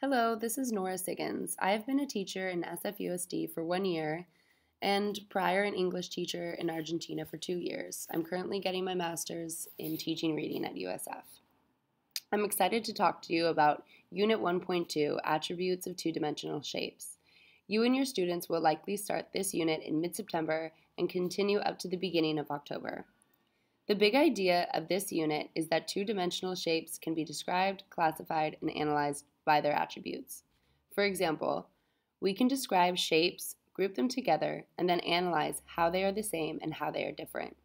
Hello, this is Nora Siggins. I have been a teacher in SFUSD for one year and prior an English teacher in Argentina for two years. I'm currently getting my master's in teaching reading at USF. I'm excited to talk to you about Unit 1.2 Attributes of Two Dimensional Shapes. You and your students will likely start this unit in mid September and continue up to the beginning of October. The big idea of this unit is that two dimensional shapes can be described, classified, and analyzed by their attributes. For example, we can describe shapes, group them together, and then analyze how they are the same and how they are different.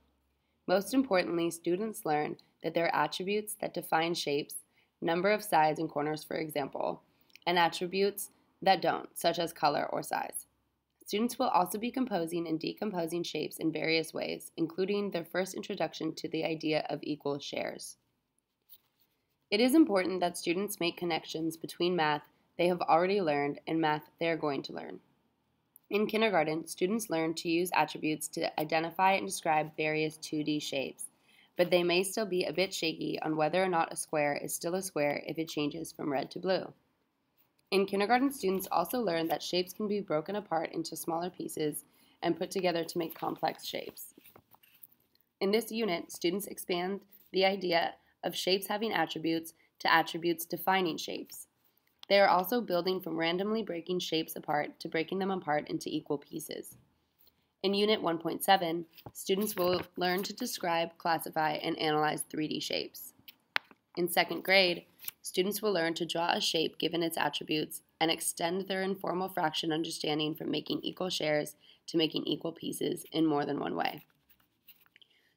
Most importantly, students learn that there are attributes that define shapes, number of sides and corners, for example, and attributes that don't, such as color or size. Students will also be composing and decomposing shapes in various ways, including their first introduction to the idea of equal shares. It is important that students make connections between math they have already learned and math they are going to learn. In kindergarten, students learn to use attributes to identify and describe various 2D shapes, but they may still be a bit shaky on whether or not a square is still a square if it changes from red to blue. In kindergarten, students also learn that shapes can be broken apart into smaller pieces and put together to make complex shapes. In this unit, students expand the idea of shapes having attributes to attributes defining shapes. They are also building from randomly breaking shapes apart to breaking them apart into equal pieces. In Unit 1.7, students will learn to describe, classify, and analyze 3D shapes. In second grade, students will learn to draw a shape given its attributes and extend their informal fraction understanding from making equal shares to making equal pieces in more than one way.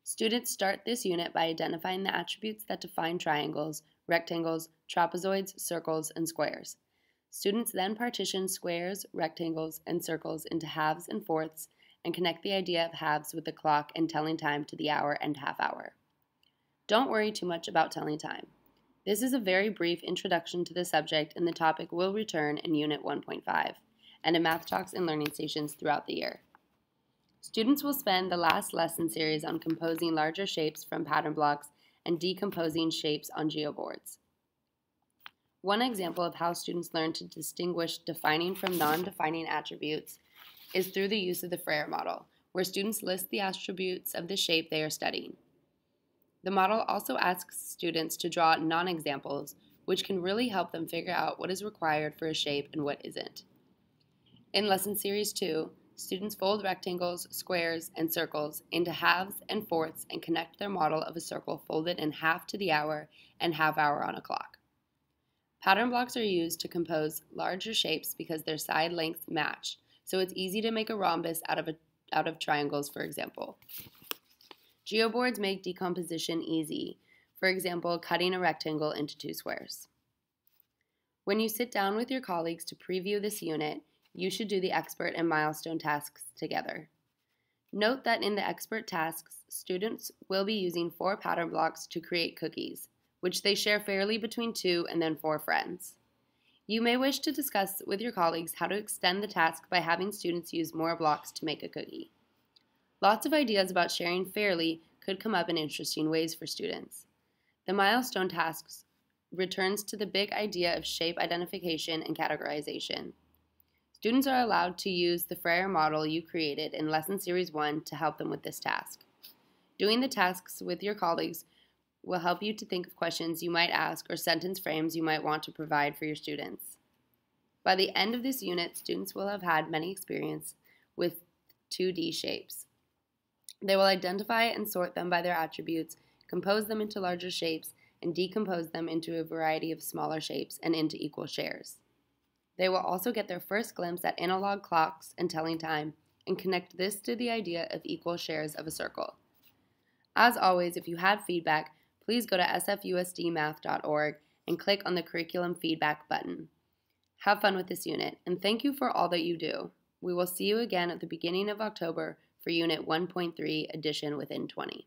Students start this unit by identifying the attributes that define triangles, rectangles, trapezoids, circles, and squares. Students then partition squares, rectangles, and circles into halves and fourths and connect the idea of halves with the clock and telling time to the hour and half hour. Don't worry too much about telling time. This is a very brief introduction to the subject and the topic will return in Unit 1.5 and in Math Talks and Learning Stations throughout the year. Students will spend the last lesson series on composing larger shapes from pattern blocks and decomposing shapes on geoboards. One example of how students learn to distinguish defining from non-defining attributes is through the use of the Frayer model, where students list the attributes of the shape they are studying. The model also asks students to draw non-examples, which can really help them figure out what is required for a shape and what isn't. In Lesson Series 2, Students fold rectangles, squares, and circles into halves and fourths and connect their model of a circle folded in half to the hour and half hour on a clock. Pattern blocks are used to compose larger shapes because their side lengths match, so it's easy to make a rhombus out of, a, out of triangles, for example. Geoboards make decomposition easy, for example, cutting a rectangle into two squares. When you sit down with your colleagues to preview this unit, you should do the expert and milestone tasks together. Note that in the expert tasks, students will be using four pattern blocks to create cookies, which they share fairly between two and then four friends. You may wish to discuss with your colleagues how to extend the task by having students use more blocks to make a cookie. Lots of ideas about sharing fairly could come up in interesting ways for students. The milestone tasks returns to the big idea of shape identification and categorization. Students are allowed to use the Frayer model you created in Lesson Series 1 to help them with this task. Doing the tasks with your colleagues will help you to think of questions you might ask or sentence frames you might want to provide for your students. By the end of this unit, students will have had many experience with 2D shapes. They will identify and sort them by their attributes, compose them into larger shapes, and decompose them into a variety of smaller shapes and into equal shares. They will also get their first glimpse at analog clocks and telling time and connect this to the idea of equal shares of a circle. As always, if you have feedback, please go to sfusdmath.org and click on the Curriculum Feedback button. Have fun with this unit, and thank you for all that you do. We will see you again at the beginning of October for Unit 1.3 Addition Within 20.